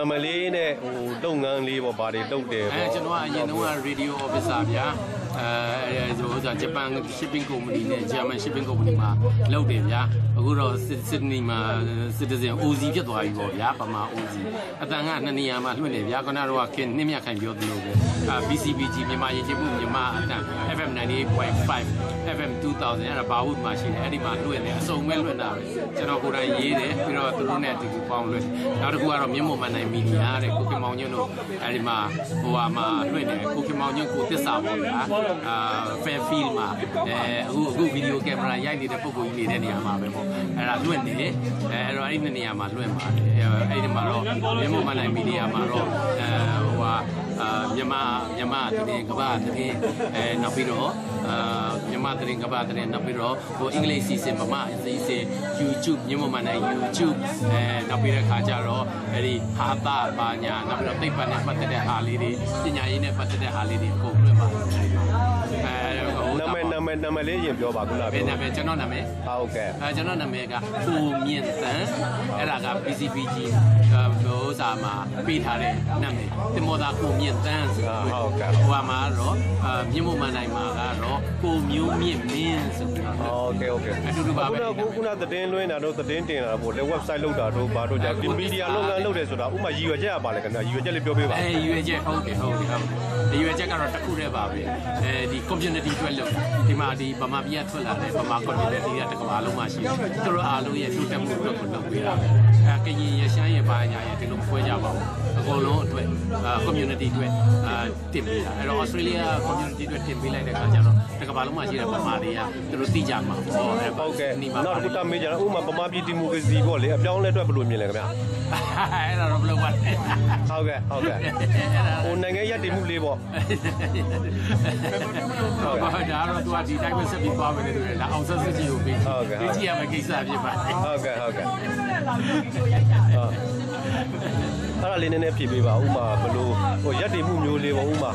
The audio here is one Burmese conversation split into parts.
နာမည်လေးနဲ့ဟိုလုပ်ငန်းလေးပေါ့ဗာတွေလုပ်တယ်အဲပေါ့ကျွန်တော်ကအရင်တုန်းက radio officer ဗျာအဲဆိုဥစားဂျပန် shipping company နဲ့ German shipping company မှာလုပ်တယ်ဗျာအခုတော့ Sydney မှာ citizen OZ ဖြစ်သွားပြီပေါ့ဗျာပမာ OZ အတန်ကနှစ်နေရာမှာလွှင့်တယ်ဗျာခုနကတော့ခင်နှင်းမြတ်ခိုင်ပြောသလိုပဲအာ BCBG မြန်မာရေးချမှုမြန်မာအတန် FM 98.5 FM 2000အဲ့ဒါဘာဝုဒ်မှာရှိတယ်အဲ့ဒီမှာလွှင့်တယ်အစုံမဲ့လွှင့်တာပဲကျွန်တော်ကိုယ်တိုင်ရေးတယ်ပြီးတော့သူတို့နဲ့ဒီကူပေါင်းလွှင့်နောက်တစ်ခုကတော့မြင့်မွန်မန်နိုင်မီဒီယာတဲ့ကိုကင်မောင်ညွန့်တို့အဲ့ဒီမှာဟိုဟာမှာလွှင့်တယ်ကိုကင်မောင်ညွန့်ကိုတစ္ဆာပေါ့ဗျာအာ fair field မှာအဲအခုအခုဗီဒီယိုကင်မရာရိုက်နေတဲ့ပုံပုံကြီးနေတဲ့နေရာမှာပဲပေါ့အဲ့ဒါလွှင့်နေတယ်အဲအဲ့တော့အဲ့ဒီနေရာမှာလွှင့်ပါတယ်အဲ့ဒီမှာတော့မြင့်မွန်မန်နိုင်မီဒီယာမှာတော့အဲဟိုဟာအာမြန်မာမြန်မာသတင်းကမ္ဘာသတင်းအဲနောက်ပြီးတော့အာ မြန်မာသတင်းကမ္ဘာသတင်းနောက်ပြီးတော့ဟိုအင်္ဂလိပ်စီစဉ်မမအစီအစဉ် YouTube မြန်မာမှန်တဲ့ YouTube အဲနောက်ပြီးတဲ့ခါကျတော့အဲဒီဟာတာပါညာနောက်ပြီးတော့သိပ္ပံနဲ့ပတ်သက်တဲ့ဟာလေးတွေပညာရေးနဲ့ပတ်သက်တဲ့ဟာလေးတွေအကုန်လွှင့်ပါတယ်အဲဟိုနာမည်နာမည်နာမည်လေးရင်ပြောပါခုနကဘယ်နာမည်ကျွန်တော်နာမည်ဟာဟုတ်ကဲ့အဲကျွန်တော်နာမည်ကကိုမြင့်တန်အဲ့ဒါက PCPG ဟိုစာမှာပေးထားတဲ့နာမည်တင်မောသားကိုမြင့်တန်ဆိုတော့ဟိုမှာတော့အာမြင့်မမှန်နိုင်မှာကတော့ကိုမျိုးမြင့်မင်းဆိုပြီးတော့ โอเคโอเค အတူတူပါပဲ ခုနကခုနသတင်းလွှင့်တာတို့သတင်းတင်တာတို့လေ website လောက်တာတို့ဘာတို့ကြာဒီမီဒီယာလုပ်ငန်းလုပ်တယ်ဆိုတာဥမာရည်ရွယ်ချက်ကပါလေခင်ဗျာရည်ရွယ်ချက်လေးပြောပေးပါ အဲရွေချက်ဟုတ်တယ်ဟုတ်တယ်ဟုတ်တယ်ရွေချက်ကတော့တစ်ခုတည်းပါပဲအဲဒီ community အတွက်လုပ်တာဒီမှာဒီဗမာပြည်ကထွက်လာတဲ့ဗမာ community ကတစ်ကမ္ဘာလုံးမှာရှိတယ်သူတို့အားလုံးရဲ့တိုးတက်မှုအတွက်ကိုလုပ်ပေးတာပဲအဲကရင်ရရှမ်းရဲ့ဘာညာရဲ့ဒီလိုခွဲကြပါဘူးအကုန်လုံးအတွက်အာ community အတွက်အာတင်ပေးတာအဲ့တော့ Australia community အတွက်တင်ပေးလိုက်တဲ့အခါကျတော့တစ်ကမ္ဘာလုံးမှာရှိတဲ့ တဲ့ဗမာတွေကသူတို့သိကြမှာပေါ့အဲဟုတ်ကဲ့ဒီမှာနောက်တစ်ခုတမေးကြတာဥမာဗမာပြည်ဒီမိုကရေစီပေါ့လေအပြောင်းလဲအတွက်ဘယ်လိုမြင်လဲခင်ဗျာအဲ့ဒါတော့ဘယ်လိုပါလဲဟုတ်ကဲ့ဟုတ်ကဲ့အဲ့ဒါဟိုနိုင်ငံရည်တည်မှုလေးပေါ့ဟုတ်ပါဒါတော့သူကဒီတိုင်းပဲဆက်ပြီးသွားမယ်လေတူတယ်ဒါအောင်ဆက်စစ်ကြီးကိုပြီးဟုတ်ကဲ့ပြီးကြည့်ရမယ့်ကိစ္စဖြစ်ပါတယ်ဟုတ်ကဲ့ဟုတ်ကဲ့ဟုတ် အဲ့ဒါလေးနည်းနည်းဖြေပေးပါဥမာဘယ်လိုဟိုရက်တည်မှုမျိုးလေးပေါ့ဥမာ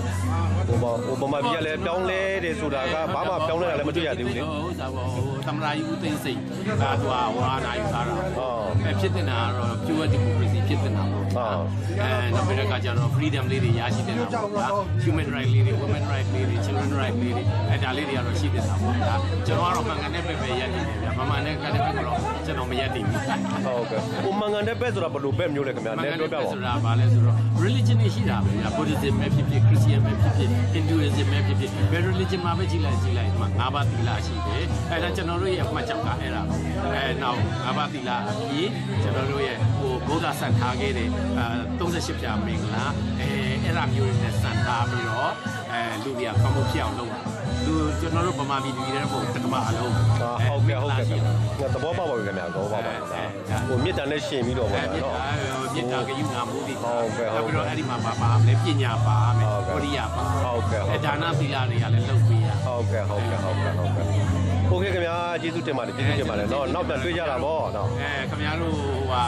ဟိုပေါ့ဟိုဗမာပြည်ကလည်းပြောင်းလဲတယ်ဆိုတာကဘာမှပြောင်းလဲတာလည်းမတွေ့ရသေးဘူးလေဟုတ်ဒါပေါ့ဟိုသမရာယူသိမ့်စိတ်ဒါသူကဟိုဟာနာယူထားတာဟုတ်အဲဖြစ်တင်တာကတော့ pure democracy ဖြစ်တင်တာပေါ့ဟုတ်အဲနောက်ပြီးတော့ကကျတော့ freedom လေးတွေရရှိတင်တာပေါ့ဗျာ human right လေးတွေ women right လေးတွေ children right လေးတွေအဲဒါလေးတွေကတော့ရှိတင်တာပေါ့ဗျာကျွန်တော်ကတော့မှန်ကန်တဲ့ပဲပဲရက်နေတယ်ဗျာမမှန်တဲ့ကတဲ့ပဲကတော့ကျွန်တော်မရက်တည်ဘူးဟုတ်ကဲ့ဟိုမင်္ဂန်တဲ့ဘက်ဆိုတာဘယ်လိုဘက်မျိုးလဲခင်ဗျာမင်္ဂလဲန်ပြောတဲ့ပြပါဦးဆိုတာဘာလဲဆိုတော့ religion တွေရှိတာပဲဗျာ Buddhism ပဲဖြစ်ဖြစ် Christian ပဲဖြစ်ဖြစ် Hinduism ပဲဖြစ်ဖြစ်ဘယ် religion မှာပဲကြည်လိုက်ကြည်လိုက်ဒီမှာ၅ပါးသီလရှိတယ်အဲဒါကျွန်တော်တို့ရဲ့အမှတ်ကြောက်ကအဲ့ဒါပဲအဲနောက်၅ပါးသီလအပြီးကျွန်တော်တို့ရဲ့ဟိုဘုရားဆန်ထားခဲ့တဲ့အဲ38ပြာမင်္ဂလာအဲအဲ့ဒါမျိုးတွေနဲ့ဆန်ထားပြီးတော့ အဲလူတွေကကောင်းမှုဖြစ်အောင်လုပ်တာလူကျွန်တော်တို့ဗမာပြည်ပြည်တဲ့ပုံတစ်ကမ္ဘာအလုံး ဟုတ်ကဲ့ဟုတ်ကဲ့ခင်ဗျာသဘောပေါက်ပါပြီခင်ဗျာသဘောပေါက်ပါဒါဟိုမြစ်တန်နဲ့ရှင်ပြီးတော့ပေါ့ အဲမြစ် နော် တာမြစ်တာကယူနာမှုတွေ ဟုတ်ကဲ့ဟုတ်ကဲ့ ပြီးတော့အဲ့ဒီမှာပါပါမယ်ပညာပါမယ် ဟုတ်ကဲ့ ဝရိယပါ ဟုတ်ကဲ့ဟုတ် အဲ ကဲ့ ဒါနသီလတွေကလည်းလုပ်ပေးရ ဟုတ်ကဲ့ဟုတ်ကဲ့ဟုတ်ကဲ့ဟုတ်ကဲ့โอเคခင်ဗျာကျေးဇူးတင်ပါတယ်ကျေးဇူးတင်ပါတယ်เนาะနောက်ပြန်တွေ့ကြတာပေါ့เนาะ အဲခင်ဗျားတို့ဟိုဟာ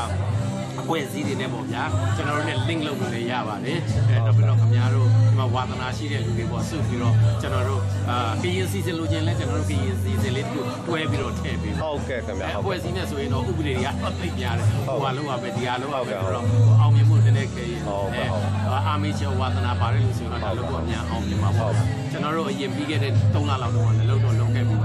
အဖွဲ့အစည်းတွေနဲ့ပေါ့ဗျာကျွန်တော်တို့နဲ့ link လုပ်လို့လည်းရပါတယ်အဲနောက်ပြီးတော့ခင်ဗျားတို့ဒီမှာဝါသနာရှိတဲ့လူတွေပေါ့စုပြီးတော့ကျွန်တော်တို့အာကရင်စီစဉ်လို့ခြင်းလဲကျွန်တော်တို့ကရင်စီစဉ်လေးတို့တွဲပြီးတော့ထည့်ပေးပါဟုတ်ကဲ့ခင်ဗျာအဲဟုတ်အဖွဲ့ကဲ့အစည်းနဲ့ဆိုရင်တော့ဥပဒေတွေကတော့သိပြရတယ်ဟိုဟာလုံးဝပဲဒီဟာလုံးဝဟုတ်ပဲကဲ့ဆိုတော့အောင်မြင်မှုတည်းတည်းခဲရင်ဟုတ်ကဲ့ဟုတ်အာမေချေဝါသနာပါတယ်လို့ဆိုတော့ဒါလို့တော့အများအောင်မြင်ပါပေါ့ကျွန်တော်တို့အရင်ပြီးခဲ့တဲ့3လလောက်တော့လည်းလုံးတော့လုံးခဲ့ပြီး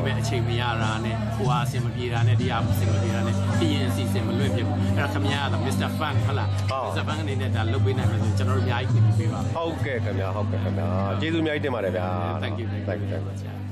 ပါပြီဟုတ်အဲမဲ့အချိန်မရတာနဲ့ဟိုဟာအဆင်မပြေတာနဲ့တရားအဆင်မပြေတာနဲ့ပြီးရင်အစီအစဉ်မလွင့်ဖြစ်ဘူးအဲ့ဒါခင်ဗျားက Mr. Fan ဟုတ်လား Mr. Fan အနေနဲ့ဒါလုပ်ပေးနိုင်မယ်ဆိုကျွန်တော်တို့အများကြီးပြင်ပေးပါမယ်ဟုတ်ကဲ့ခင်ဗျာဟုတ်ကဲ့ခင်ဗျာကျေးဇူးအများကြီးတင်ပါတယ်ဗျာ Thank you thank you thank you much